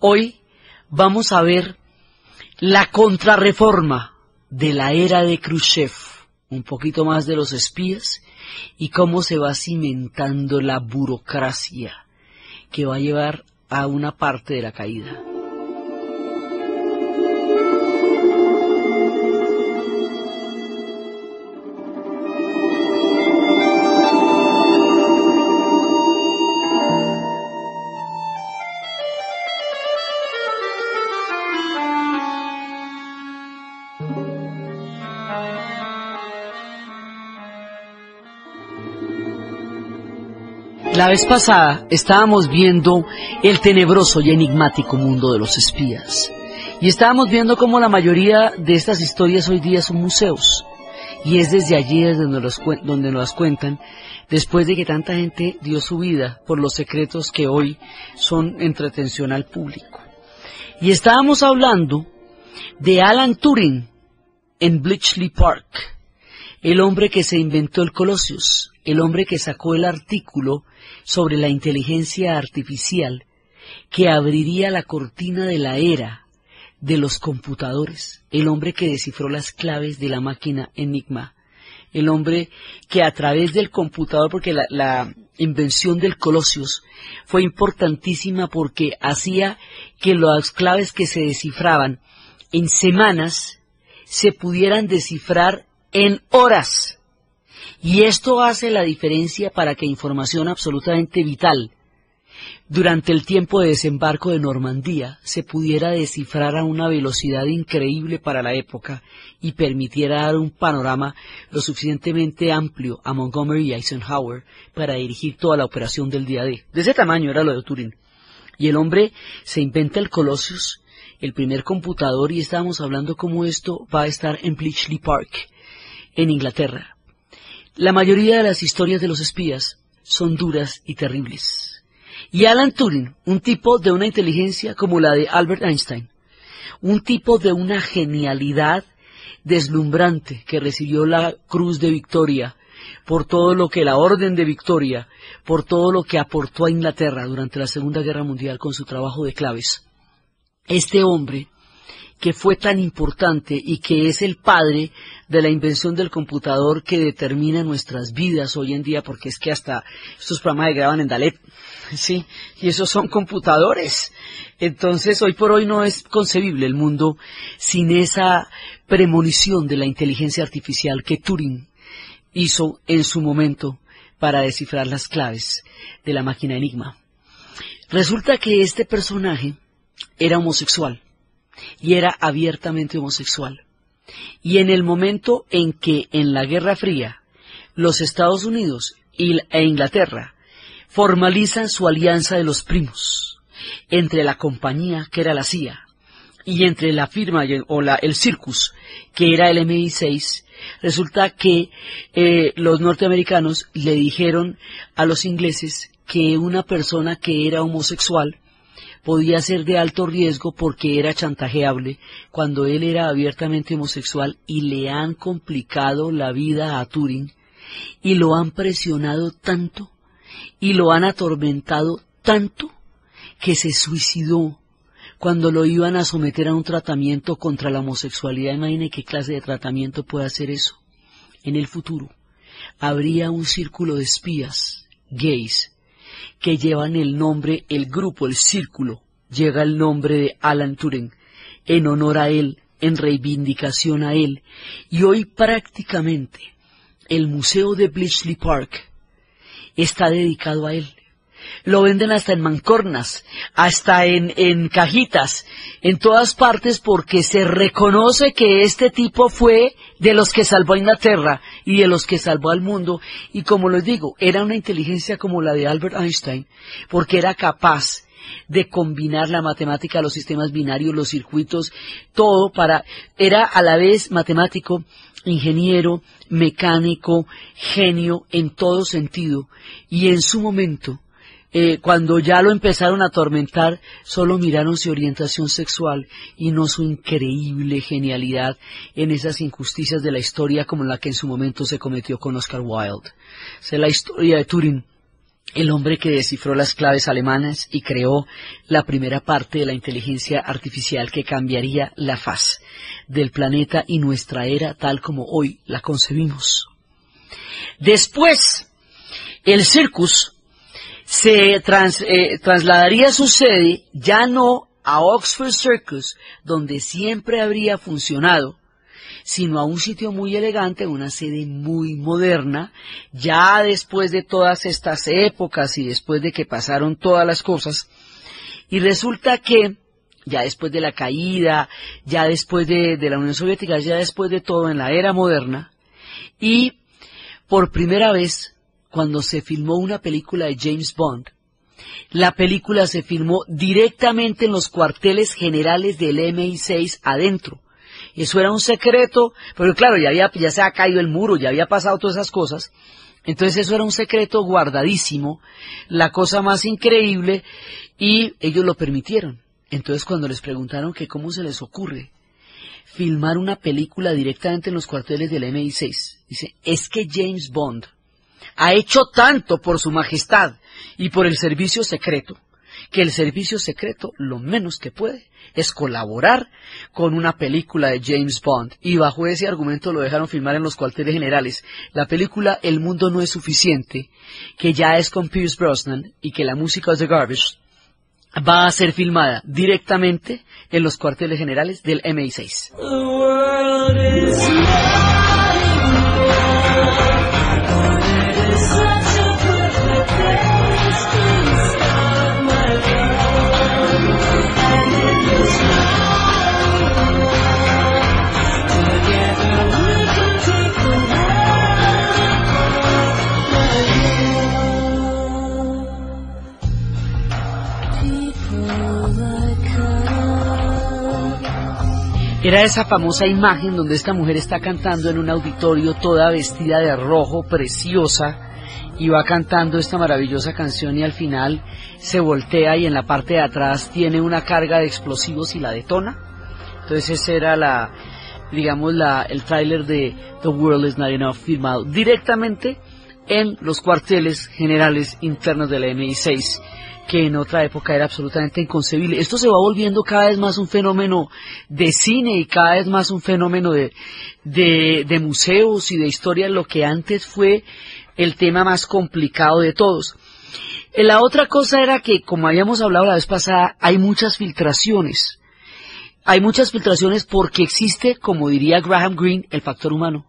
Hoy vamos a ver la contrarreforma de la era de Khrushchev, un poquito más de los espías y cómo se va cimentando la burocracia que va a llevar a una parte de la caída. La vez pasada estábamos viendo el tenebroso y enigmático mundo de los espías. Y estábamos viendo cómo la mayoría de estas historias hoy día son museos. Y es desde allí desde donde donde nos las cuentan, después de que tanta gente dio su vida por los secretos que hoy son entretención al público. Y estábamos hablando de Alan Turing en Bletchley Park, el hombre que se inventó el Colossus, el hombre que sacó el artículo sobre la inteligencia artificial que abriría la cortina de la era de los computadores, el hombre que descifró las claves de la máquina Enigma, el hombre que a través del computador, porque la, invención del Colossus fue importantísima porque hacía que las claves que se descifraban en semanas se pudieran descifrar en horas. Y esto hace la diferencia para que información absolutamente vital durante el tiempo de desembarco de Normandía se pudiera descifrar a una velocidad increíble para la época y permitiera dar un panorama lo suficientemente amplio a Montgomery y Eisenhower para dirigir toda la operación del día D. De ese tamaño era lo de Turing. Y el hombre se inventa el Colossus, el primer computador, y estábamos hablando cómo esto va a estar en Bletchley Park, en Inglaterra. La mayoría de las historias de los espías son duras y terribles. Y Alan Turing, un tipo de una inteligencia como la de Albert Einstein, un tipo de una genialidad deslumbrante que recibió la Cruz de Victoria por todo lo que la Orden de Victoria, por todo lo que aportó a Inglaterra durante la Segunda Guerra Mundial con su trabajo de claves. Este hombre que fue tan importante y que es el padre de la invención del computador que determina nuestras vidas hoy en día, porque es que hasta estos programas se graban en Dalet, sí, y esos son computadores. Entonces, hoy por hoy no es concebible el mundo sin esa premonición de la inteligencia artificial que Turing hizo en su momento para descifrar las claves de la máquina Enigma. Resulta que este personaje era homosexual y era abiertamente homosexual. Y en el momento en que en la Guerra Fría los Estados Unidos e Inglaterra formalizan su alianza de los primos entre la compañía que era la CIA y entre la firma o la, el Circus que era el MI6, resulta que eh, los norteamericanos le dijeron a los ingleses que una persona que era homosexual podía ser de alto riesgo porque era chantajeable cuando él era abiertamente homosexual y le han complicado la vida a Turing y lo han presionado tanto y lo han atormentado tanto que se suicidó cuando lo iban a someter a un tratamiento contra la homosexualidad. Imagine qué clase de tratamiento puede hacer eso. En el futuro habría un círculo de espías gays que llevan el nombre, el grupo, el círculo, llega el nombre de Alan Turing, en honor a él, en reivindicación a él, y hoy prácticamente el Museo de Bletchley Park está dedicado a él. Lo venden hasta en mancornas, hasta en, cajitas, en todas partes porque se reconoce que este tipo fue de los que salvó a Inglaterra y de los que salvó al mundo. Y como les digo, era una inteligencia como la de Albert Einstein, porque era capaz de combinar la matemática, los sistemas binarios, los circuitos, todo para, era a la vez matemático, ingeniero, mecánico, genio en todo sentido. Y en su momento, eh, cuando ya lo empezaron a atormentar, solo miraron su orientación sexual y no su increíble genialidad en esas injusticias de la historia como la que en su momento se cometió con Oscar Wilde. es la historia de Turing el hombre que descifró las claves alemanas y creó la primera parte de la inteligencia artificial que cambiaría la faz del planeta y nuestra era tal como hoy la concebimos. Después, el circus se eh, trasladaría su sede ya no a Oxford Circus, donde siempre habría funcionado, sino a un sitio muy elegante, una sede muy moderna, ya después de todas estas épocas y después de que pasaron todas las cosas, y resulta que ya después de la caída, ya después de, de la Unión Soviética, ya después de todo en la era moderna, y por primera vez, cuando se filmó una película de James Bond, la película se filmó directamente en los cuarteles generales del MI6 adentro. Eso era un secreto, pero claro, ya, había, ya se ha caído el muro, ya había pasado todas esas cosas. Entonces eso era un secreto guardadísimo, la cosa más increíble, y ellos lo permitieron. Entonces cuando les preguntaron que cómo se les ocurre filmar una película directamente en los cuarteles del MI6, dice, es que James Bond ha hecho tanto por su majestad y por el servicio secreto, que el servicio secreto lo menos que puede es colaborar con una película de James Bond. Y bajo ese argumento lo dejaron filmar en los cuarteles generales. La película El mundo no es suficiente, que ya es con Pierce Brosnan y que la música es de Garbage, va a ser filmada directamente en los cuarteles generales del MI6. Era esa famosa imagen donde esta mujer está cantando en un auditorio toda vestida de rojo, preciosa, y va cantando esta maravillosa canción y al final se voltea y en la parte de atrás tiene una carga de explosivos y la detona. Entonces ese era la, digamos, la, el tráiler de The World Is Not Enough firmado directamente en los cuarteles generales internos de la MI6 que en otra época era absolutamente inconcebible. Esto se va volviendo cada vez más un fenómeno de cine y cada vez más un fenómeno de, de, museos y de historia, lo que antes fue el tema más complicado de todos. Eh, la otra cosa era que, como habíamos hablado la vez pasada, hay muchas filtraciones. Hay muchas filtraciones porque existe, como diría Graham Greene, el factor humano.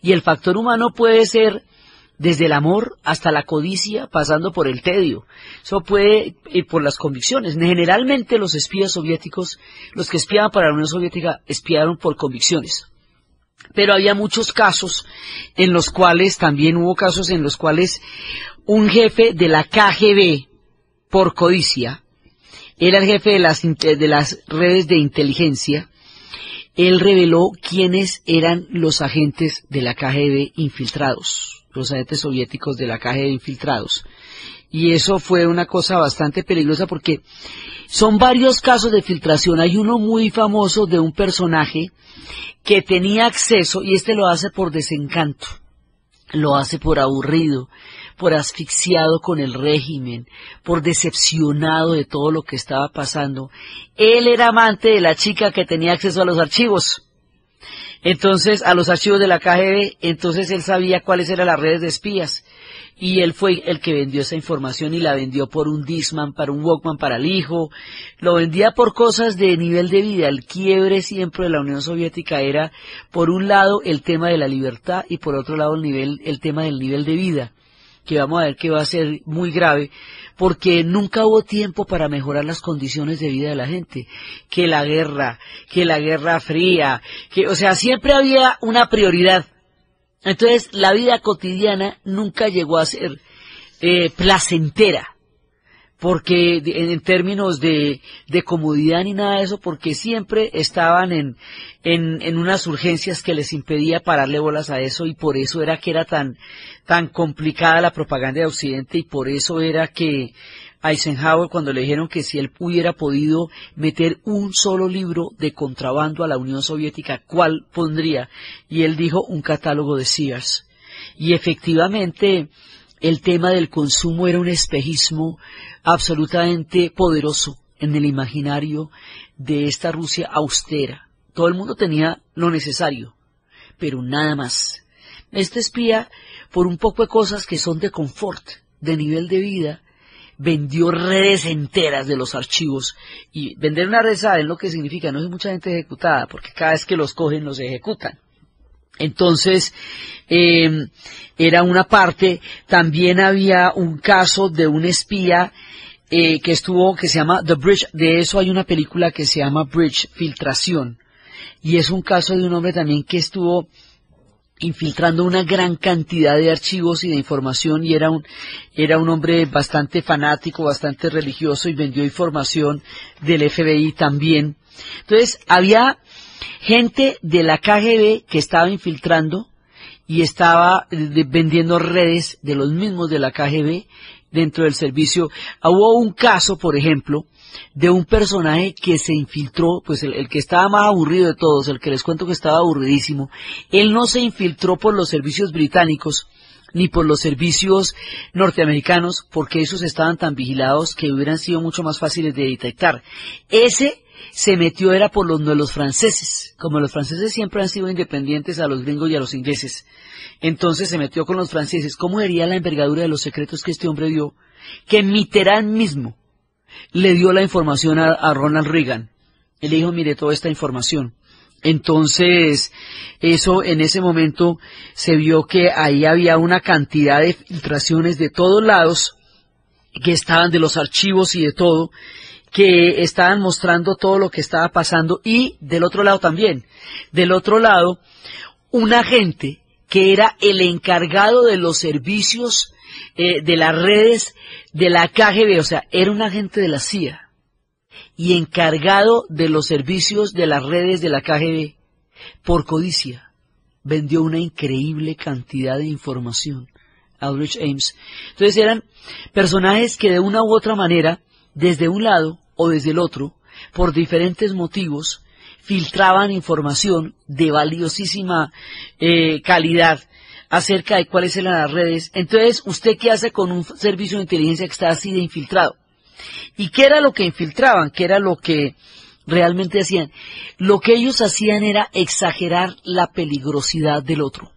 Y el factor humano puede ser desde el amor hasta la codicia, pasando por el tedio. Eso puede ir por las convicciones. Generalmente los espías soviéticos, los que espiaban para la Unión Soviética, espiaron por convicciones. Pero había muchos casos en los cuales, también hubo casos en los cuales un jefe de la KGB, por codicia, era el jefe de las, de las redes de inteligencia, él reveló quiénes eran los agentes de la KGB infiltrados los agentes soviéticos de la de infiltrados. Y eso fue una cosa bastante peligrosa porque son varios casos de filtración. Hay uno muy famoso de un personaje que tenía acceso y este lo hace por desencanto, lo hace por aburrido, por asfixiado con el régimen, por decepcionado de todo lo que estaba pasando. Él era amante de la chica que tenía acceso a los archivos entonces, a los archivos de la KGB, entonces él sabía cuáles eran las redes de espías. Y él fue el que vendió esa información y la vendió por un Disman, para un Walkman para el hijo. Lo vendía por cosas de nivel de vida. El quiebre siempre de la Unión Soviética era, por un lado, el tema de la libertad y por otro lado, el, nivel, el tema del nivel de vida que vamos a ver que va a ser muy grave, porque nunca hubo tiempo para mejorar las condiciones de vida de la gente, que la guerra, que la guerra fría, que, o sea, siempre había una prioridad. Entonces, la vida cotidiana nunca llegó a ser eh, placentera porque en, términos de, de, comodidad ni nada de eso, porque siempre estaban en, en, en, unas urgencias que les impedía pararle bolas a eso y por eso era que era tan, tan complicada la propaganda de Occidente y por eso era que Eisenhower cuando le dijeron que si él hubiera podido meter un solo libro de contrabando a la Unión Soviética, ¿cuál pondría? Y él dijo un catálogo de Sears. Y efectivamente, el tema del consumo era un espejismo absolutamente poderoso en el imaginario de esta Rusia austera. Todo el mundo tenía lo necesario, pero nada más. Este espía, por un poco de cosas que son de confort, de nivel de vida, vendió redes enteras de los archivos. Y vender una red, ¿saben lo que significa? No es mucha gente ejecutada, porque cada vez que los cogen los ejecutan. Entonces, em, era una parte, también había un caso de un espía eh, que estuvo, que se llama The Bridge, de eso hay una película que se llama Bridge, Filtración, y es un caso de un hombre también que estuvo infiltrando una gran cantidad de archivos y de información y era un, era un hombre bastante fanático, bastante religioso y vendió información del FBI también. Entonces, había gente de la KGB que estaba infiltrando y estaba eh, vendiendo redes de los mismos de la KGB dentro del servicio. Hubo un caso, por ejemplo, de un personaje que se infiltró, pues el, que estaba más aburrido de todos, el que les cuento que estaba aburridísimo, él no se infiltró por los servicios británicos, ni por los servicios norteamericanos, porque esos estaban tan vigilados que hubieran sido mucho más fáciles de detectar. Ese se metió era por los los franceses, como los franceses siempre han sido independientes a los gringos y a los ingleses. Entonces se metió con los franceses. ¿Cómo sería la envergadura de los secretos que este hombre dio? Que Mitterrand mismo le dio la información a, Ronald Reagan. Él dijo, mire toda esta información. Entonces, eso en ese momento se vio que ahí había una cantidad de filtraciones de todos lados que estaban de los archivos y de todo, que estaban mostrando todo lo que estaba pasando y del otro lado también. Del otro lado, un agente que era el encargado de los servicios eh, de las redes de la KGB, o sea, era un agente de la CIA y encargado de los servicios de las redes de la KGB por codicia. Vendió una increíble cantidad de información. Aldrich Ames. Entonces eran personajes que de una u otra manera, desde un lado o desde el otro, por diferentes motivos, filtraban información de valiosísima eh, calidad acerca de cuáles eran las redes. Entonces, ¿usted qué hace con un servicio de inteligencia que está así de infiltrado? ¿Y qué era lo que infiltraban? ¿Qué era lo que realmente hacían? Lo que ellos hacían era exagerar la peligrosidad del otro.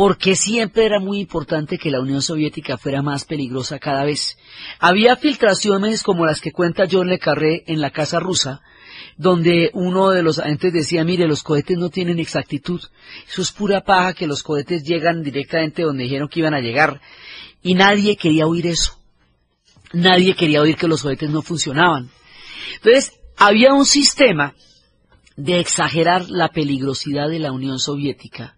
Porque siempre era muy importante que la Unión Soviética fuera más peligrosa cada vez. Había filtraciones como las que cuenta John Le Carré en la Casa Rusa, donde uno de los agentes decía, mire, los cohetes no tienen exactitud, eso es pura paja que los cohetes llegan directamente donde dijeron que iban a llegar, y nadie quería oír eso, nadie quería oír que los cohetes no funcionaban. Entonces, había un sistema de exagerar la peligrosidad de la Unión Soviética,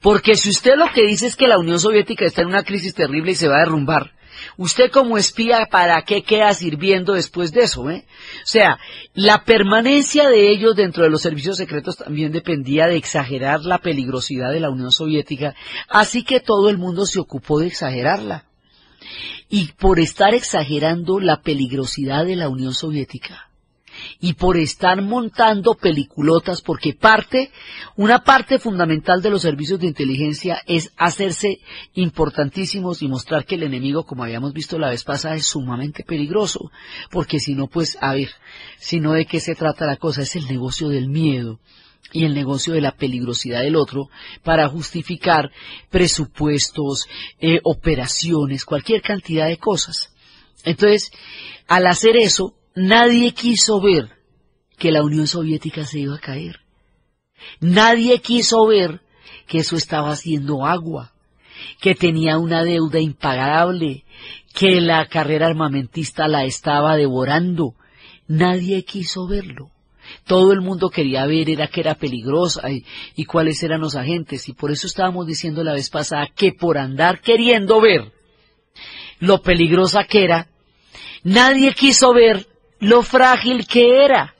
porque si usted lo que dice es que la Unión Soviética está en una crisis terrible y se va a derrumbar, Usted como espía, ¿para qué queda sirviendo después de eso? Eh? O sea, la permanencia de ellos dentro de los servicios secretos también dependía de exagerar la peligrosidad de la Unión Soviética, así que todo el mundo se ocupó de exagerarla. Y por estar exagerando la peligrosidad de la Unión Soviética, y por estar montando peliculotas, porque parte, una parte fundamental de los servicios de inteligencia es hacerse importantísimos y mostrar que el enemigo, como habíamos visto la vez pasada, es sumamente peligroso, porque si no, pues, a ver, si no de qué se trata la cosa, es el negocio del miedo y el negocio de la peligrosidad del otro para justificar presupuestos, eh, operaciones, cualquier cantidad de cosas. Entonces, al hacer eso, Nadie quiso ver que la Unión Soviética se iba a caer. Nadie quiso ver que eso estaba haciendo agua, que tenía una deuda impagable, que la carrera armamentista la estaba devorando. Nadie quiso verlo. Todo el mundo quería ver era que era peligrosa y, cuáles eran los agentes. Y por eso estábamos diciendo la vez pasada que por andar queriendo ver lo peligrosa que era, nadie quiso ver lo frágil que era.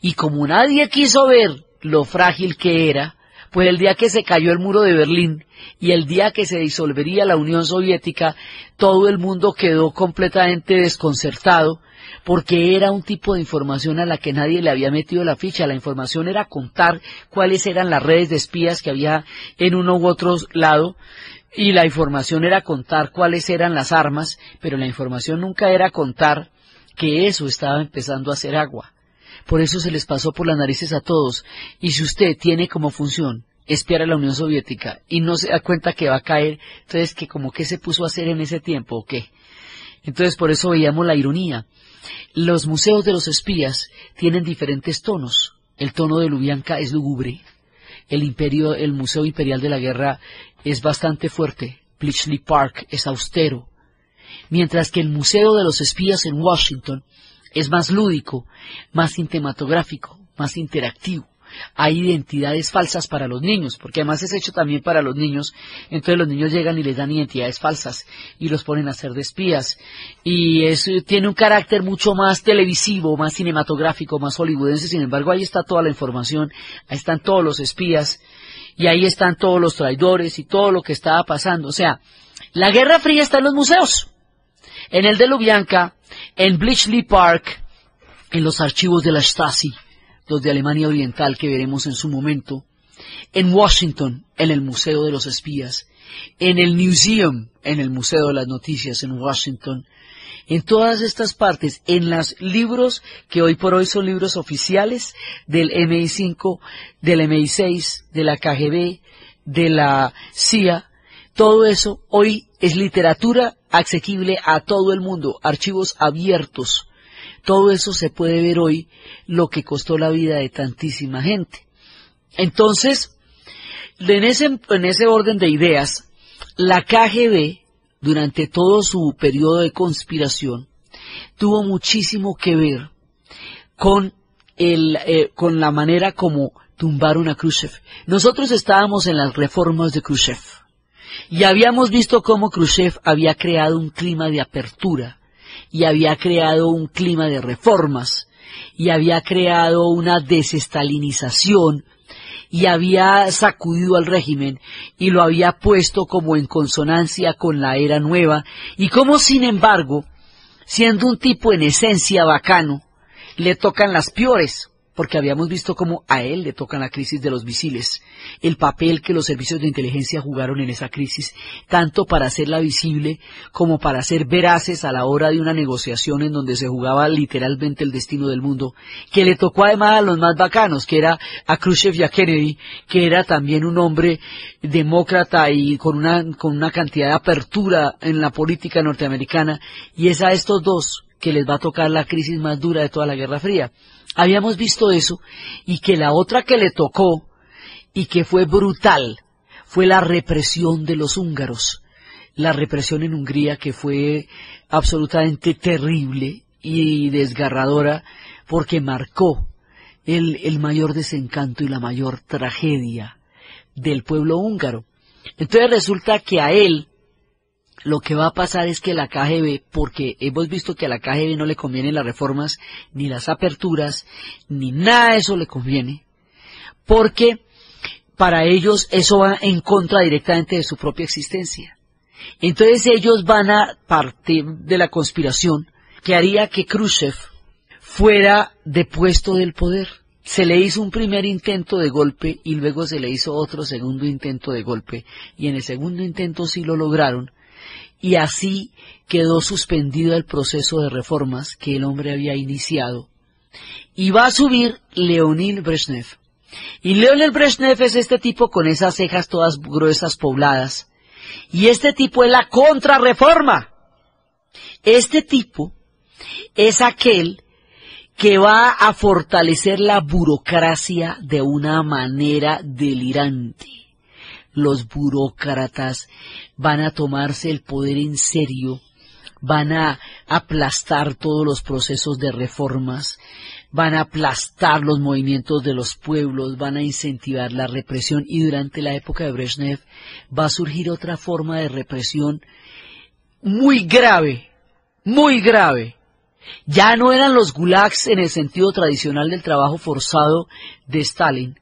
Y como nadie quiso ver lo frágil que era, pues el día que se cayó el muro de Berlín y el día que se disolvería la Unión Soviética, todo el mundo quedó completamente desconcertado porque era un tipo de información a la que nadie le había metido la ficha. La información era contar cuáles eran las redes de espías que había en uno u otro lado y la información era contar cuáles eran las armas, pero la información nunca era contar que eso estaba empezando a hacer agua. Por eso se les pasó por las narices a todos. Y si usted tiene como función espiar a la Unión Soviética y no se da cuenta que va a caer, entonces que como que se puso a hacer en ese tiempo o qué. Entonces por eso veíamos la ironía. Los museos de los espías tienen diferentes tonos. El tono de Lubyanka es lúgubre. El imperio, el Museo Imperial de la Guerra es bastante fuerte. Bletchley Park es austero. Mientras que el Museo de los Espías en Washington es más lúdico, más cinematográfico, más interactivo hay identidades falsas para los niños, porque además es hecho también para los niños, entonces los niños llegan y les dan identidades falsas y los ponen a ser de espías. Y tiene un carácter mucho más televisivo, más cinematográfico, más hollywoodense, sin embargo ahí está toda la información, ahí están todos los espías, y ahí están todos los traidores y todo lo que estaba pasando. O sea, la Guerra Fría está en los museos, en el de Lubyanka, en Bletchley Park, en los archivos de la Stasi, los de Alemania Oriental que veremos en su momento, en Washington, en el Museo de los Espías, en el Museum, en el Museo de las Noticias en Washington, en todas estas partes, en los libros que hoy por hoy son libros oficiales del MI5, del MI6, de la KGB, de la CIA, todo eso hoy es literatura asequible a todo el mundo, archivos abiertos todo eso se puede ver hoy lo que costó la vida de tantísima gente. Entonces, en ese, en ese orden de ideas, la KGB, durante todo su periodo de conspiración, tuvo muchísimo que ver con, el, eh, con la manera como tumbaron a Khrushchev. Nosotros estábamos en las reformas de Khrushchev y habíamos visto cómo Khrushchev había creado un clima de apertura y había creado un clima de reformas y había creado una desestalinización y había sacudido al régimen y lo había puesto como en consonancia con la era nueva y como sin embargo, siendo un tipo en esencia bacano, le tocan las peores porque habíamos visto cómo a él le tocan la crisis de los misiles, el papel que los servicios de inteligencia jugaron en esa crisis, tanto para hacerla visible como para ser veraces a la hora de una negociación en donde se jugaba literalmente el destino del mundo, que le tocó además a los más bacanos, que era a Khrushchev y a Kennedy, que era también un hombre demócrata y con una, con una cantidad de apertura en la política norteamericana, y es a estos dos que les va a tocar la crisis más dura de toda la Guerra Fría. Habíamos visto eso y que la otra que le tocó y que fue brutal fue la represión de los húngaros. La represión en Hungría que fue absolutamente terrible y desgarradora porque marcó el, el mayor desencanto y la mayor tragedia del pueblo húngaro. Entonces resulta que a él lo que va a pasar es que la KGB, porque hemos visto que a la KGB no le convienen las reformas, ni las aperturas, ni nada de eso le conviene, porque para ellos eso va en contra directamente de su propia existencia. Entonces ellos van a partir de la conspiración que haría que Khrushchev fuera depuesto del poder. Se le hizo un primer intento de golpe y luego se le hizo otro segundo intento de golpe y en el segundo intento sí lo lograron y así quedó suspendido el proceso de reformas que el hombre había iniciado. Y va a subir Leonid Brezhnev. Y Leonid Brezhnev es este tipo con esas cejas todas gruesas pobladas. Y este tipo es la contrarreforma. Este tipo es aquel que va a fortalecer la burocracia de una manera delirante los burócratas van a tomarse el poder en serio, van a aplastar todos los procesos de reformas, van a aplastar los movimientos de los pueblos, van a incentivar la represión y durante la época de Brezhnev va a surgir otra forma de represión muy grave, muy grave. Ya no eran los gulags en el sentido tradicional del trabajo forzado de Stalin.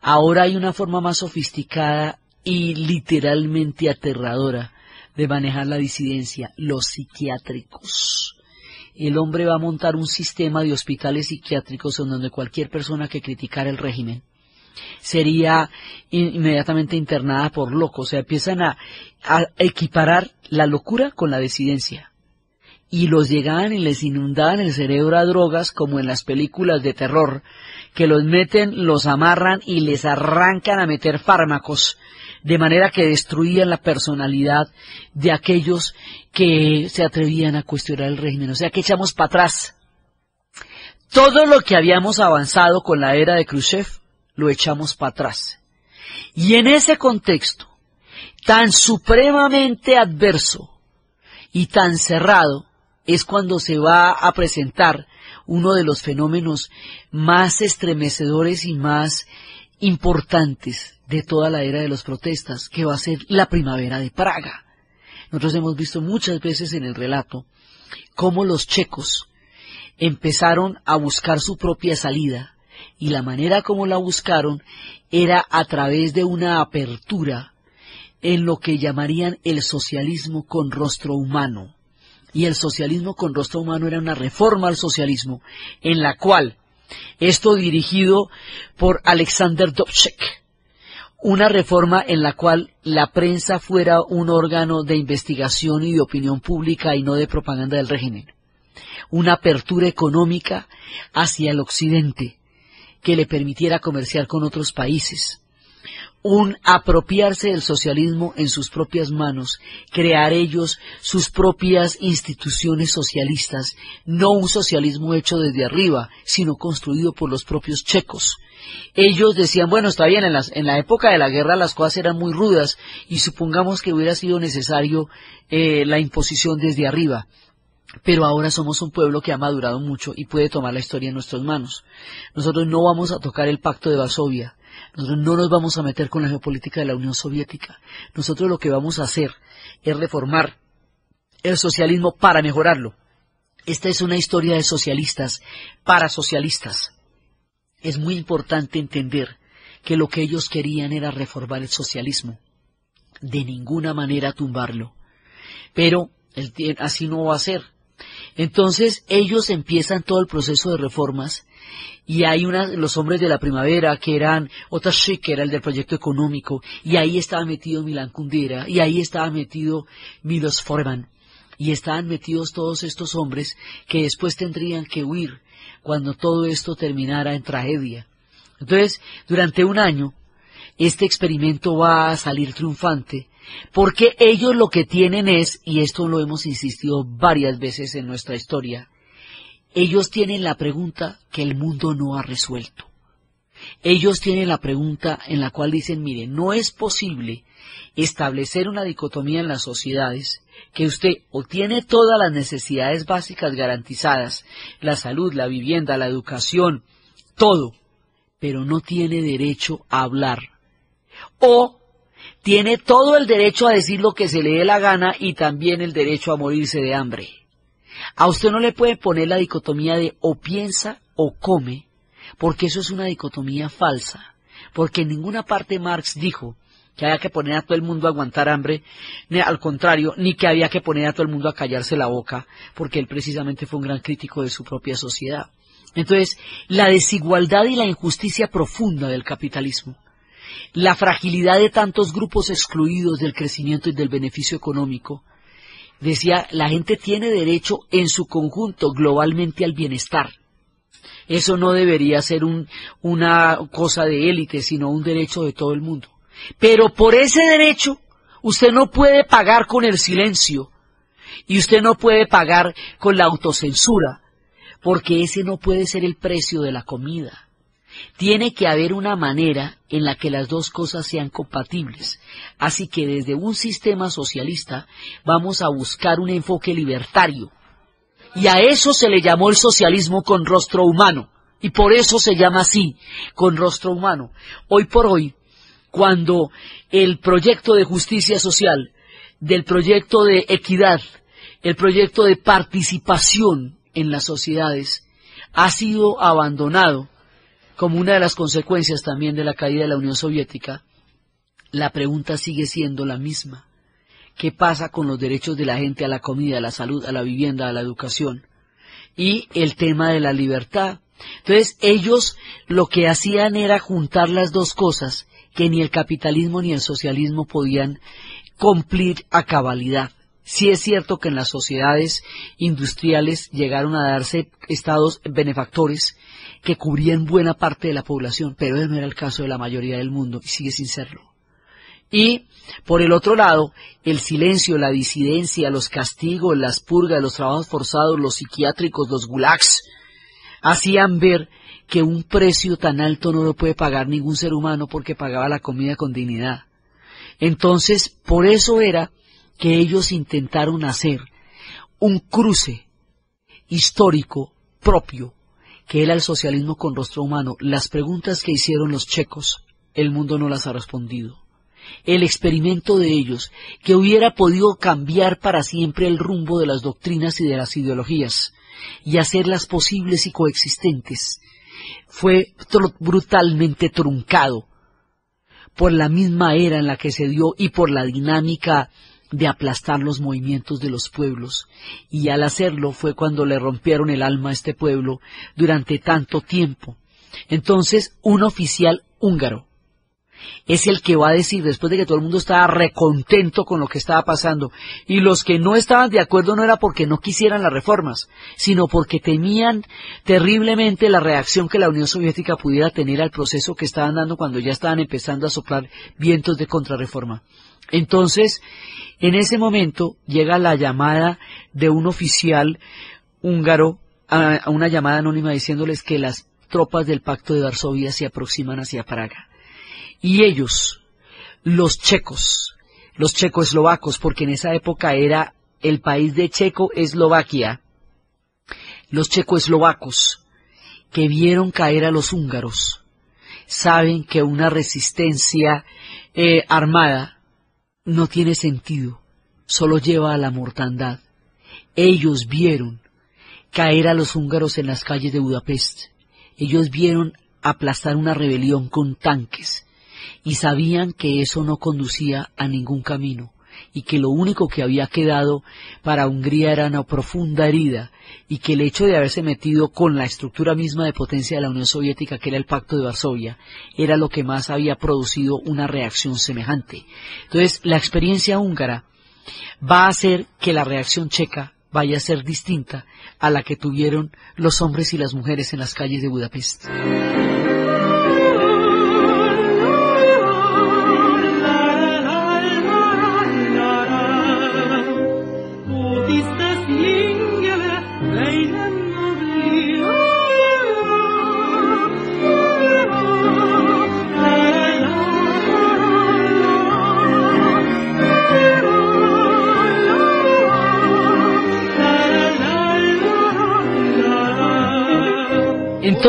Ahora hay una forma más sofisticada y literalmente aterradora de manejar la disidencia, los psiquiátricos. El hombre va a montar un sistema de hospitales psiquiátricos en donde cualquier persona que criticara el régimen sería inmediatamente internada por loco. O sea, empiezan a, a equiparar la locura con la desidencia. Y los llegaban y les inundaban el cerebro a drogas como en las películas de terror, que los meten, los amarran y les arrancan a meter fármacos, de manera que destruían la personalidad de aquellos que se atrevían a cuestionar el régimen. O sea, que echamos para atrás. Todo lo que habíamos avanzado con la era de Khrushchev, lo echamos para atrás. Y en ese contexto, tan supremamente adverso y tan cerrado, es cuando se va a presentar uno de los fenómenos más estremecedores y más importantes de toda la era de las protestas, que va a ser la primavera de Praga. Nosotros hemos visto muchas veces en el relato cómo los checos empezaron a buscar su propia salida y la manera como la buscaron era a través de una apertura en lo que llamarían el socialismo con rostro humano. Y el socialismo con rostro humano era una reforma al socialismo en la cual, esto dirigido por Alexander Dobchek, una reforma en la cual la prensa fuera un órgano de investigación y de opinión pública y no de propaganda del régimen. Una apertura económica hacia el occidente, que le permitiera comerciar con otros países. Un apropiarse del socialismo en sus propias manos, crear ellos sus propias instituciones socialistas, no un socialismo hecho desde arriba, sino construido por los propios checos. Ellos decían, bueno, está bien, en, en la época de la guerra las cosas eran muy rudas y supongamos que hubiera sido necesario eh, la imposición desde arriba pero ahora somos un pueblo que ha madurado mucho y puede tomar la historia en nuestras manos. Nosotros no vamos a tocar el pacto de Varsovia, nosotros no nos vamos a meter con la geopolítica de la Unión Soviética, nosotros lo que vamos a hacer es reformar el socialismo para mejorarlo. Esta es una historia de socialistas para socialistas. Es muy importante entender que lo que ellos querían era reformar el socialismo, de ninguna manera tumbarlo. Pero así no va a ser. Entonces ellos empiezan todo el proceso de reformas y hay una, los hombres de la primavera que eran Otashik, que era el del proyecto económico, y ahí estaba metido Milan Kundera, y ahí estaba metido Milos Forman, y estaban metidos todos estos hombres que después tendrían que huir cuando todo esto terminara en tragedia. Entonces, durante un año, este experimento va a salir triunfante porque ellos lo que tienen es, y esto lo hemos insistido varias veces en nuestra historia, ellos tienen la pregunta que el mundo no ha resuelto. Ellos tienen la pregunta en la cual dicen, mire, no es posible establecer una dicotomía en las sociedades que usted o tiene todas las necesidades básicas garantizadas, la salud, la vivienda, la educación, todo, pero no tiene derecho a hablar. O tiene todo el derecho a decir lo que se le dé la gana y también el derecho a morirse de hambre. A usted no le puede poner la dicotomía de o piensa o come, porque eso es una dicotomía falsa, porque en ninguna parte Marx dijo que había que poner a todo el mundo a aguantar hambre, ni al contrario, ni que había que poner a todo el mundo a callarse la boca, porque él precisamente fue un gran crítico de su propia sociedad. Entonces, la desigualdad y la injusticia profunda del capitalismo la fragilidad de tantos grupos excluidos del crecimiento y del beneficio económico. Decía, la gente tiene derecho en su conjunto globalmente al bienestar. Eso no debería ser una cosa de élite, sino un derecho de todo el mundo. Pero por ese derecho, usted no puede pagar con el silencio y usted no puede pagar con la autocensura, porque ese no puede ser el precio de la comida. Tiene que haber una manera en la que las dos cosas sean compatibles. Así que desde un sistema socialista vamos a buscar un enfoque libertario. Y a eso se le llamó el socialismo con rostro humano. Y por eso se llama así, con rostro humano. Hoy por hoy, cuando el proyecto de justicia social, del proyecto de equidad, el proyecto de participación en las sociedades, ha sido abandonado como una de las consecuencias también de la caída de la Unión Soviética, la pregunta sigue siendo la misma. ¿Qué pasa con los derechos de la gente a la comida, a la salud, a la vivienda, a la educación? Y el tema de la libertad Entonces ellos lo que hacían era juntar las dos cosas que ni el capitalismo ni el socialismo podían cumplir a cabalidad. Sí es cierto que en las sociedades industriales llegaron a darse estados benefactores que cubrían buena parte de la población, pero ese no era el caso de la mayoría del mundo y sigue sin serlo. Y, por el otro lado, el silencio, la disidencia, los castigos, las purgas, los trabajos forzados, los psiquiátricos, los gulags, hacían ver que un precio tan alto no lo puede pagar ningún ser humano porque pagaba la comida con dignidad. Entonces, por eso era que ellos intentaron hacer un cruce histórico propio, que era el socialismo con rostro humano. Las preguntas que hicieron los checos, el mundo no las ha respondido. El experimento de ellos, que hubiera podido cambiar para siempre el rumbo de las doctrinas y de las ideologías, y hacerlas posibles y coexistentes, fue brutalmente truncado por la misma era en la que se dio y por la dinámica de aplastar los movimientos de los pueblos, y al hacerlo fue cuando le rompieron el alma a este pueblo durante tanto tiempo. Entonces, un oficial húngaro es el que va a decir, después de que todo el mundo estaba recontento con lo que estaba pasando, y los que no estaban de acuerdo no era porque no quisieran las reformas, sino porque temían terriblemente la reacción que la Unión Soviética pudiera tener al proceso que estaban dando cuando ya estaban empezando a soplar vientos de contrarreforma. Entonces, en ese momento llega la llamada de un oficial húngaro a, una llamada anónima diciéndoles que las tropas del Pacto de Varsovia se aproximan hacia Praga. Y ellos, los checos, los checoslovacos, porque en esa época era el país de Checo-Eslovaquia, los checoslovacos que vieron caer a los húngaros, saben que una resistencia eh, armada no tiene sentido, solo lleva a la mortandad. Ellos vieron caer a los húngaros en las calles de Budapest. Ellos vieron aplastar una rebelión con tanques y sabían que eso no conducía a ningún camino y que lo único que había quedado para Hungría era una profunda herida y que el hecho de haberse metido con la estructura misma de potencia de la Unión Soviética, que era el Pacto de Varsovia, era lo que más había producido una reacción semejante. Entonces, la experiencia húngara va a hacer que la reacción checa vaya a ser distinta a la que tuvieron los hombres y las mujeres en las calles de Budapest.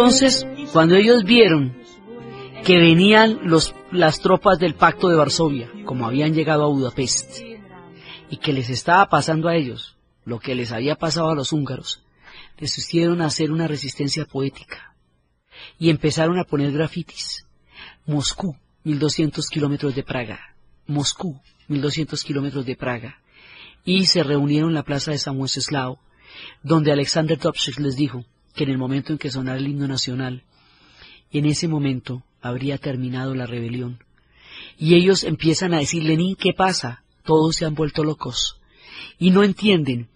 Entonces, cuando ellos vieron que venían las tropas del pacto de Varsovia, como habían llegado a Budapest, y que les estaba pasando a ellos lo que les había pasado a los húngaros, les hicieron hacer una resistencia poética y empezaron a poner grafitis. Moscú, 1200 kilómetros de Praga. Moscú, 1200 kilómetros de Praga. Y se reunieron en la plaza de San Wenceslao, donde Alexander Dubček les dijo, que en el momento en que sonara el himno nacional, en ese momento habría terminado la rebelión. Y ellos empiezan a decir, Lenin, ¿qué pasa? Todos se han vuelto locos. Y no entienden,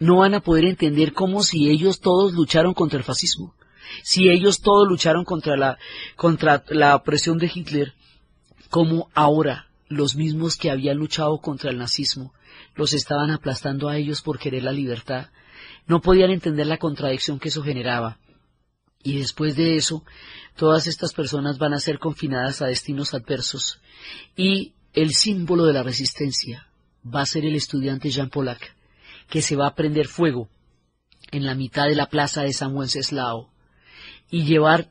no van a poder entender cómo si ellos todos lucharon contra el fascismo, si ellos todos lucharon contra la, contra la opresión de Hitler, como ahora los mismos que habían luchado contra el nazismo los estaban aplastando a ellos por querer la libertad, no podían entender la contradicción que eso generaba. Y después de eso, todas estas personas van a ser confinadas a destinos adversos. Y el símbolo de la resistencia va a ser el estudiante Jean Polak, que se va a prender fuego en la mitad de la plaza de San Wenceslao y llevar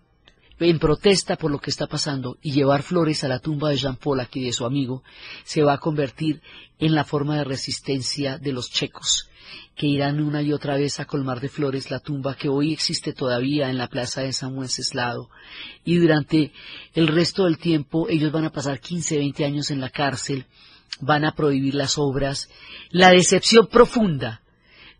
en protesta por lo que está pasando y llevar flores a la tumba de Jean Polak y de su amigo se va a convertir en la forma de resistencia de los checos que irán una y otra vez a colmar de flores la tumba que hoy existe todavía en la plaza de San Wenceslao, y durante el resto del tiempo ellos van a pasar 15, 20 años en la cárcel, van a prohibir las obras, la decepción profunda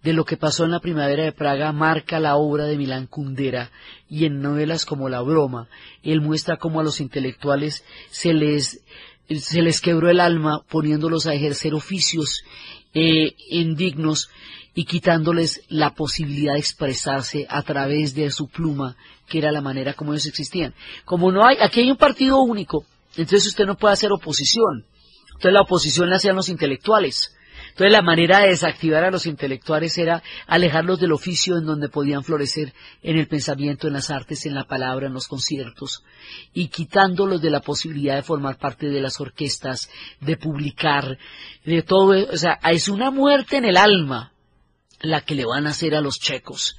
de lo que pasó en la primavera de Praga marca la obra de Milán Kundera y en novelas como La broma, él muestra cómo a los intelectuales se les, se les quebró el alma poniéndolos a ejercer oficios eh, indignos y quitándoles la posibilidad de expresarse a través de su pluma, que era la manera como ellos existían. Como no hay, aquí hay un partido único, entonces usted no puede hacer oposición. Entonces la oposición la hacían los intelectuales. Entonces la manera de desactivar a los intelectuales era alejarlos del oficio en donde podían florecer en el pensamiento, en las artes, en la palabra, en los conciertos, y quitándolos de la posibilidad de formar parte de las orquestas, de publicar, de todo. O sea, es una muerte en el alma la que le van a hacer a los checos.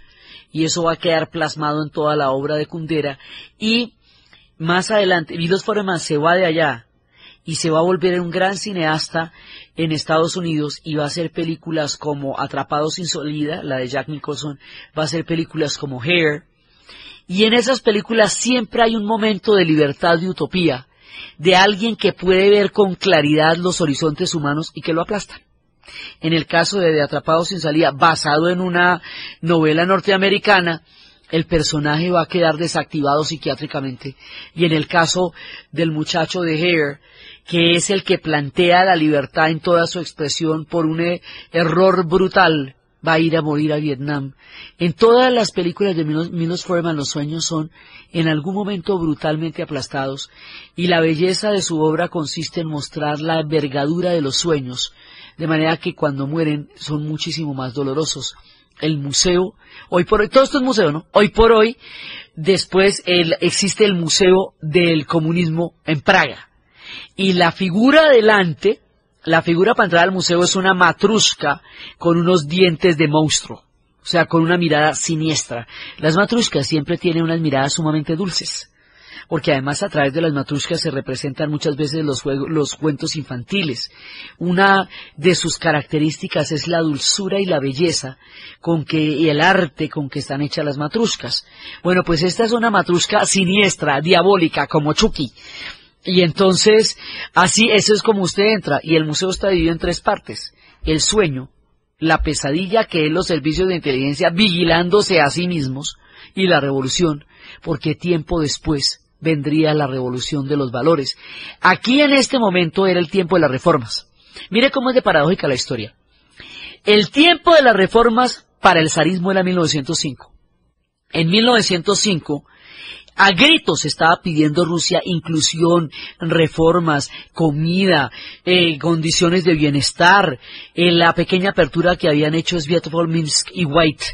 Y eso va a quedar plasmado en toda la obra de Kundera. Y más adelante, Vilos Foreman se va de allá y se va a volver un gran cineasta en Estados Unidos y va a hacer películas como Atrapados sin salida, la de Jack Nicholson, va a hacer películas como Hair, y en esas películas siempre hay un momento de libertad y utopía, de alguien que puede ver con claridad los horizontes humanos y que lo aplastan. En el caso de, de Atrapados sin salida, basado en una novela norteamericana, el personaje va a quedar desactivado psiquiátricamente. Y en el caso del muchacho de Hair, que es el que plantea la libertad en toda su expresión por un e-, error brutal, va a ir a morir a Vietnam. En todas las películas de Milos, Forman los sueños son en algún momento brutalmente aplastados y la belleza de su obra consiste en mostrar la envergadura de los sueños, de manera que cuando mueren son muchísimo más dolorosos. El museo, hoy por hoy, todo esto es museo, ¿no? Hoy por hoy, después existe el Museo del Comunismo en Praga y la figura delante, la figura para entrar al museo es una matrusca con unos dientes de monstruo, o sea, con una mirada siniestra. Las matruscas siempre tienen unas miradas sumamente dulces porque además a través de las matruscas se representan muchas veces los, los cuentos infantiles. Una de sus características es la dulzura y la belleza con que, y el arte con que están hechas las matruscas. Bueno, pues esta es una matrusca siniestra, diabólica, como Chucky. Y entonces, así, eso es como usted entra, y el museo está dividido en tres partes. El sueño, la pesadilla que es los servicios de inteligencia vigilándose a sí mismos, y la revolución, porque tiempo después vendría la revolución de los valores. Aquí en este momento era el tiempo de las reformas. Mire cómo es de paradójica la historia. El tiempo de las reformas para el zarismo era 1905. En 1905 a gritos estaba pidiendo Rusia inclusión, reformas, comida, eh, condiciones de bienestar. Eh, la pequeña apertura que habían hecho Sviatopol, Minsk y White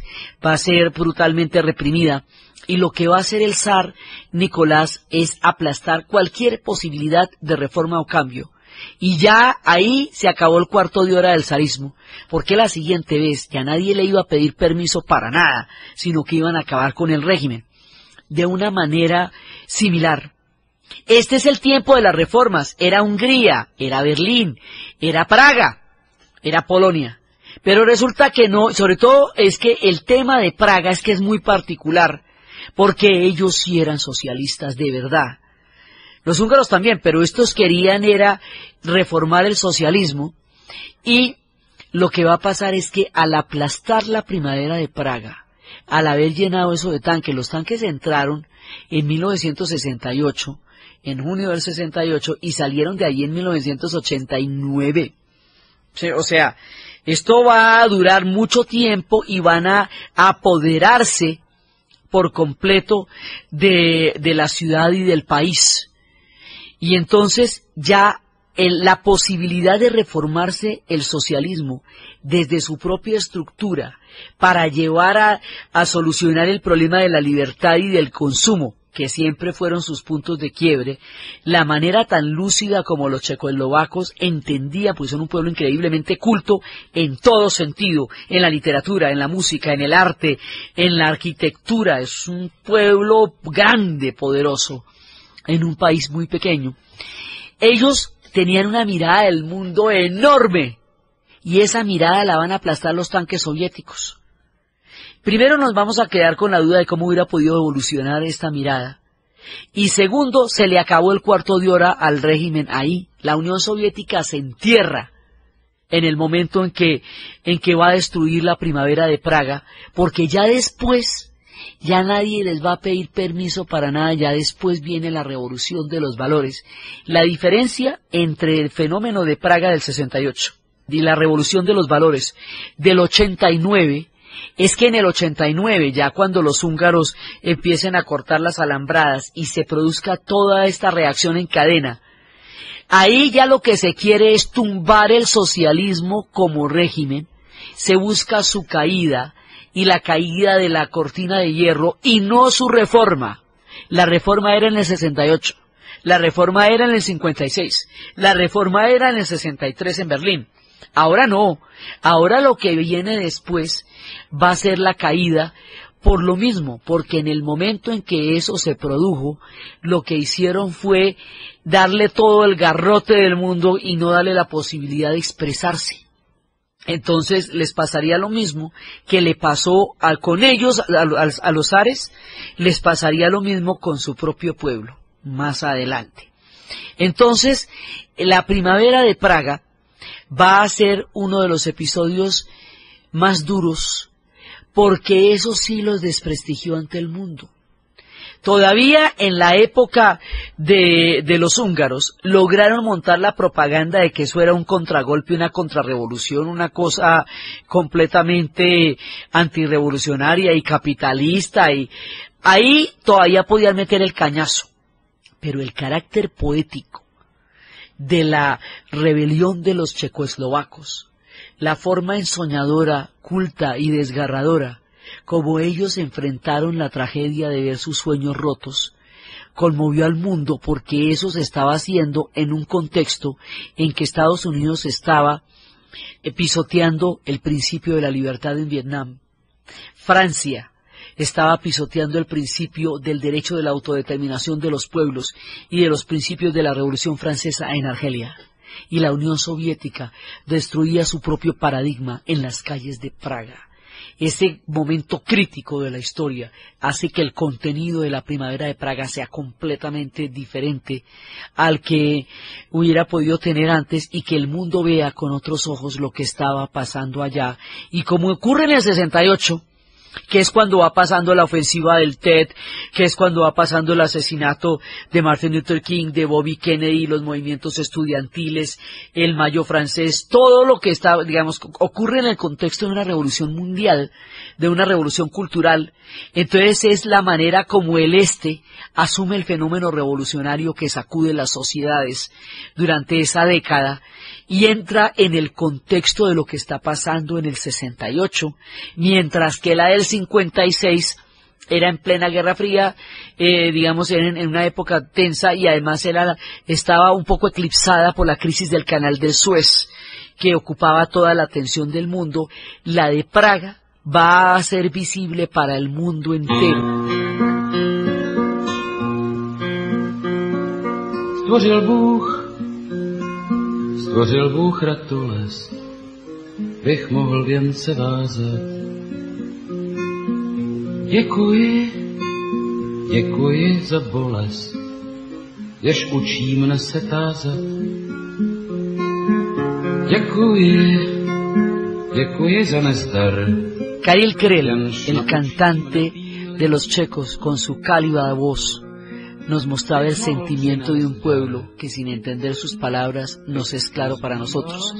va a ser brutalmente reprimida. Y lo que va a hacer el zar Nicolás es aplastar cualquier posibilidad de reforma o cambio. Y ya ahí se acabó el cuarto de hora del zarismo, porque la siguiente vez ya nadie le iba a pedir permiso para nada, sino que iban a acabar con el régimen de una manera similar. Este es el tiempo de las reformas. Era Hungría, era Berlín, era Praga, era Polonia. Pero resulta que no, sobre todo es que el tema de Praga es que es muy particular, porque ellos sí eran socialistas de verdad. Los húngaros también, pero estos querían era reformar el socialismo y lo que va a pasar es que al aplastar la primavera de Praga, al haber llenado eso de tanques. Los tanques entraron en 1968, en junio del 68, y salieron de ahí en 1989. O sea, esto va a durar mucho tiempo y van a apoderarse por completo de, de la ciudad y del país. Y entonces ya la posibilidad de reformarse el socialismo desde su propia estructura para llevar a, a, solucionar el problema de la libertad y del consumo, que siempre fueron sus puntos de quiebre, la manera tan lúcida como los checoslovacos entendían, pues son un pueblo increíblemente culto en todo sentido, en la literatura, en la música, en el arte, en la arquitectura, es un pueblo grande, poderoso, en un país muy pequeño. Ellos tenían una mirada del mundo enorme y esa mirada la van a aplastar los tanques soviéticos. Primero nos vamos a quedar con la duda de cómo hubiera podido evolucionar esta mirada. Y segundo, se le acabó el cuarto de hora al régimen ahí. La Unión Soviética se entierra en el momento en que, en que va a destruir la primavera de Praga, porque ya después, ya nadie les va a pedir permiso para nada, ya después viene la revolución de los valores. La diferencia entre el fenómeno de Praga del 68 y la revolución de los valores del 89 es que en el 89, ya cuando los húngaros empiecen a cortar las alambradas y se produzca toda esta reacción en cadena, ahí ya lo que se quiere es tumbar el socialismo como régimen, se busca su caída y la caída de la cortina de hierro y no su reforma. La reforma era en el 68, la reforma era en el 56, la reforma era en el 63 en Berlín. Ahora no, ahora lo que viene después va a ser la caída por lo mismo, porque en el momento en que eso se produjo, lo que hicieron fue darle todo el garrote del mundo y no darle la posibilidad de expresarse. Entonces les pasaría lo mismo que le pasó con ellos, a, los Ares, les pasaría lo mismo con su propio pueblo, más adelante. Entonces, la primavera de Praga va a ser uno de los episodios más duros, porque eso sí los desprestigió ante el mundo. Todavía en la época de, de, los húngaros lograron montar la propaganda de que eso era un contragolpe, una contrarrevolución, una cosa completamente antirrevolucionaria y capitalista y ahí todavía podían meter el cañazo. Pero el carácter poético de la rebelión de los checoslovacos, la forma ensoñadora, culta y desgarradora, como ellos enfrentaron la tragedia de ver sus sueños rotos, conmovió al mundo porque eso se estaba haciendo en un contexto en que Estados Unidos estaba pisoteando el principio de la libertad en Vietnam. Francia estaba pisoteando el principio del derecho de la autodeterminación de los pueblos y de los principios de la Revolución Francesa en Argelia. Y la Unión Soviética destruía su propio paradigma en las calles de Praga. Ese momento crítico de la historia hace que el contenido de la primavera de Praga sea completamente diferente al que hubiera podido tener antes y que el mundo vea con otros ojos lo que estaba pasando allá. Y como ocurre en el 68, que es cuando va pasando la ofensiva del TED, que es cuando va pasando el asesinato de Martin Luther King, de Bobby Kennedy, los movimientos estudiantiles, el mayo francés, todo lo que está, digamos, ocurre en el contexto de una revolución mundial, de una revolución cultural. Entonces es la manera como el Este asume el fenómeno revolucionario que sacude las sociedades durante esa década y entra en el contexto de lo que está pasando en el 68, mientras que la del 56 era en plena Guerra Fría, eh, digamos, en, en, una época tensa y además era, estaba un poco eclipsada por la crisis del canal del Suez, que ocupaba toda la atención del mundo. La de Praga va a ser visible para el mundo entero. Stvořil Bůh ratules, bych mohl věnce vázat. Děkuji, děkuji za bolest, jež učí mne se tázat. Děkuji, děkuji za nezdar. Karel Krel, el cantante de los checos, con su cálida voz, nos mostraba el sentimiento de un pueblo que sin entender sus palabras nos es claro para nosotros.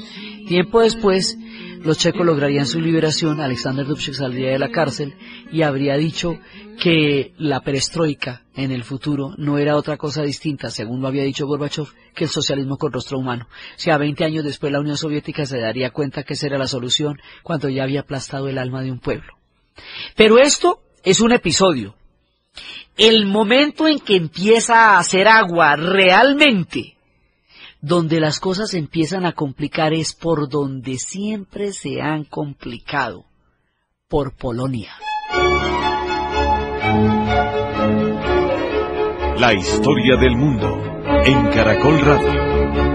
Tiempo después, los checos lograrían su liberación, Alexander Dubček saldría de la cárcel y habría dicho que la perestroika en el futuro no era otra cosa distinta, según lo había dicho Gorbachev, que el socialismo con rostro humano. O sea, 20 años después la Unión Soviética se daría cuenta que esa era la solución cuando ya había aplastado el alma de un pueblo. Pero esto es un episodio, el momento en que empieza a hacer agua realmente, donde las cosas empiezan a complicar es por donde siempre se han complicado, por Polonia. La historia del mundo en Caracol Radio.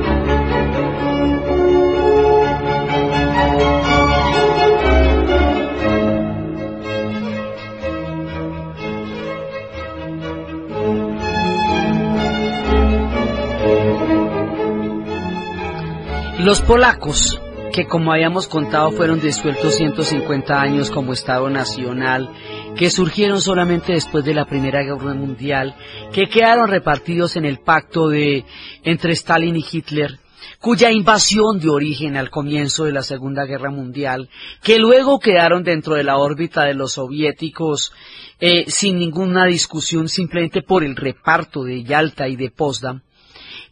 Los polacos que como habíamos contado fueron disueltos 150 años como Estado Nacional, que surgieron solamente después de la Primera Guerra Mundial, que quedaron repartidos en el pacto de entre Stalin y Hitler, cuya invasión dio origen al comienzo de la Segunda Guerra Mundial, que luego quedaron dentro de la órbita de los soviéticos eh, sin ninguna discusión simplemente por el reparto de Yalta y de Potsdam,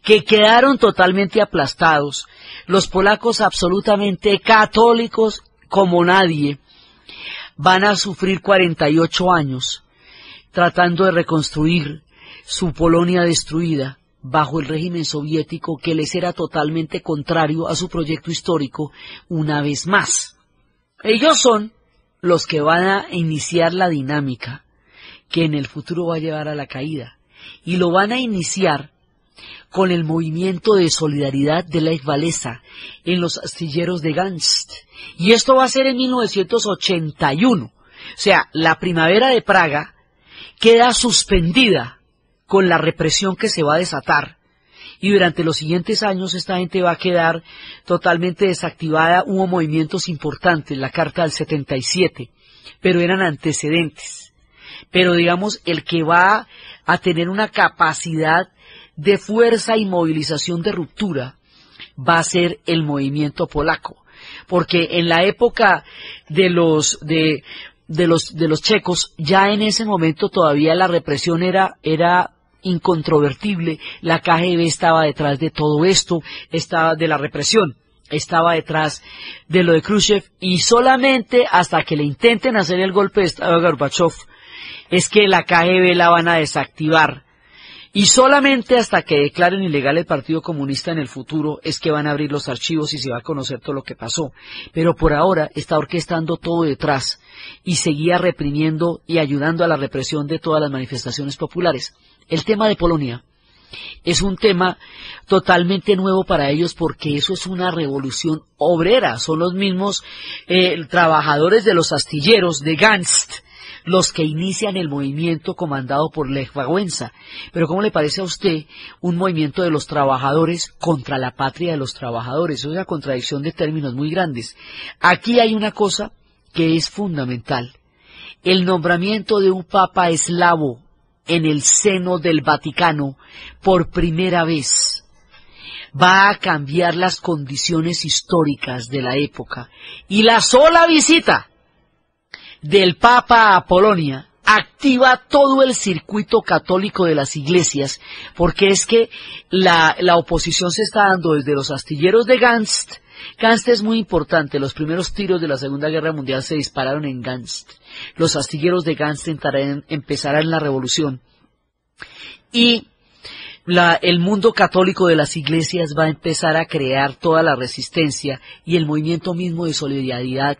que quedaron totalmente aplastados, los polacos absolutamente católicos como nadie, van a sufrir 48 años tratando de reconstruir su Polonia destruida bajo el régimen soviético que les era totalmente contrario a su proyecto histórico una vez más. Ellos son los que van a iniciar la dinámica que en el futuro va a llevar a la caída y lo van a iniciar con el movimiento de solidaridad de la Walesa en los astilleros de Ganst. Y esto va a ser en 1981. O sea, la primavera de Praga queda suspendida con la represión que se va a desatar. Y durante los siguientes años esta gente va a quedar totalmente desactivada. Hubo movimientos importantes, la Carta del 77, pero eran antecedentes. Pero digamos, el que va a tener una capacidad de fuerza y movilización de ruptura va a ser el movimiento polaco. Porque en la época de los, de, de los, de los checos, ya en ese momento todavía la represión era, era incontrovertible. La KGB estaba detrás de todo esto, estaba de la represión estaba detrás de lo de Khrushchev y solamente hasta que le intenten hacer el golpe de Estado a Gorbachev es que la KGB la van a desactivar y solamente hasta que declaren ilegal el Partido Comunista en el futuro es que van a abrir los archivos y se va a conocer todo lo que pasó. Pero por ahora está orquestando todo detrás y seguía reprimiendo y ayudando a la represión de todas las manifestaciones populares. El tema de Polonia es un tema totalmente nuevo para ellos porque eso es una revolución obrera. Son los mismos eh, trabajadores de los astilleros de Ganst los que inician el movimiento comandado por Lech Wałęsa. Pero ¿cómo le parece a usted un movimiento de los trabajadores contra la patria de los trabajadores? Es una contradicción de términos muy grandes. Aquí hay una cosa que es fundamental. El nombramiento de un papa eslavo en el seno del Vaticano por primera vez va a cambiar las condiciones históricas de la época. Y la sola visita del Papa a Polonia activa todo el circuito católico de las iglesias, porque es que la, la oposición se está dando desde los astilleros de Ganst. Ganst es muy importante, los primeros tiros de la Segunda Guerra Mundial se dispararon en Ganst. Los astilleros de Ganst empezarán la revolución. Y el mundo católico de las iglesias va a empezar a crear toda la resistencia y el movimiento mismo de solidaridad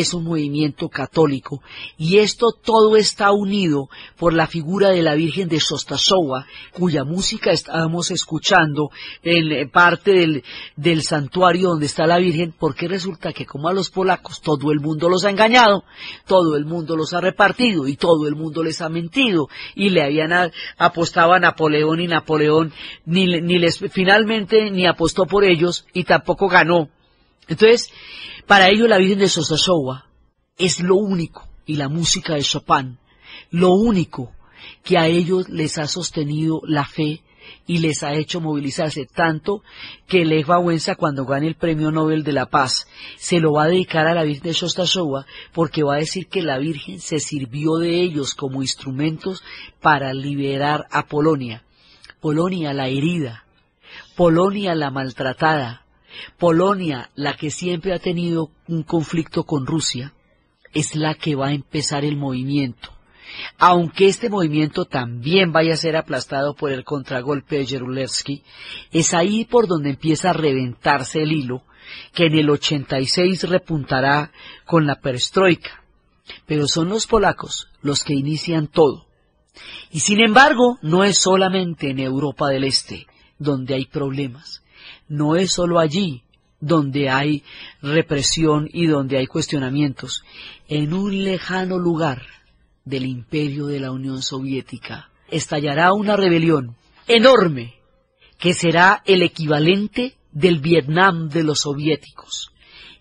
es un movimiento católico y esto todo está unido por la figura de la Virgen de Sostasowa, cuya música estábamos escuchando en parte del, del santuario donde está la Virgen, porque resulta que como a los polacos todo el mundo los ha engañado, todo el mundo los ha repartido y todo el mundo les ha mentido y le habían apostado a Napoleón y Napoleón ni, ni les finalmente ni apostó por ellos y tampoco ganó. Entonces, para ello la Virgen de Sosasowa es lo único, y la música de Chopin, lo único que a ellos les ha sostenido la fe y les ha hecho movilizarse tanto que Lech Wałęsa cuando gane el Premio Nobel de la Paz se lo va a dedicar a la Virgen de Sostasowa porque va a decir que la Virgen se sirvió de ellos como instrumentos para liberar a Polonia. Polonia la herida, Polonia la maltratada, Polonia, la que siempre ha tenido un conflicto con Rusia, es la que va a empezar el movimiento. Aunque este movimiento también vaya a ser aplastado por el contragolpe de Jerulewski, es ahí por donde empieza a reventarse el hilo, que en el 86 repuntará con la perestroika. Pero son los polacos los que inician todo. Y sin embargo, no es solamente en Europa del Este donde hay problemas no es solo allí donde hay represión y donde hay cuestionamientos. En un lejano lugar del imperio de la Unión Soviética estallará una rebelión enorme que será el equivalente del Vietnam de los soviéticos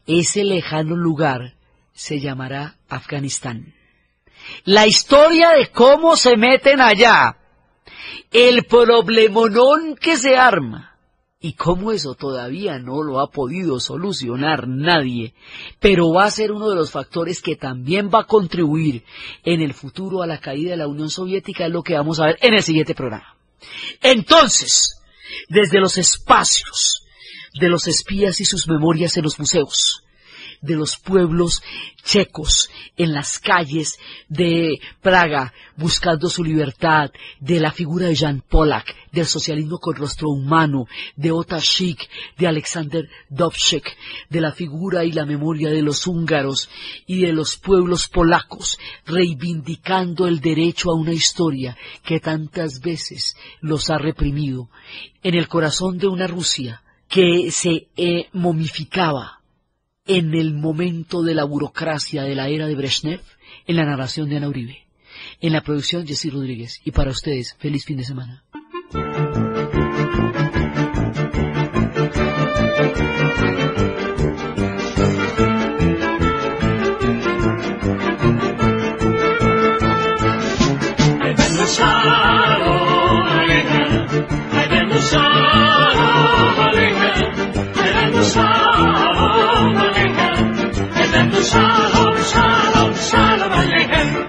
ese lejano lugar se llamará Afganistán. La historia de cómo se meten allá, el problemonón que se arma, y cómo eso todavía no lo ha podido solucionar nadie, pero va a ser uno de los factores que también va a contribuir en el futuro a la caída de la Unión Soviética, es lo que vamos a ver en el siguiente programa. Entonces, desde los espacios de los espías y sus memorias en los museos, de los pueblos checos en las calles de Praga buscando su libertad, de la figura de Jan Polak, del socialismo con rostro humano, de Ota Schick, de Alexander Dubček, de la figura y la memoria de los húngaros y de los pueblos polacos, reivindicando el derecho a una historia que tantas veces los ha reprimido, en el corazón de una Rusia que se eh, momificaba en el momento de la burocracia de la era de Brezhnev, en la narración de Ana Uribe. En la producción, Jessy Rodríguez. Y para ustedes, feliz fin de semana. Shalom Aleichem, Shalom Aleichem,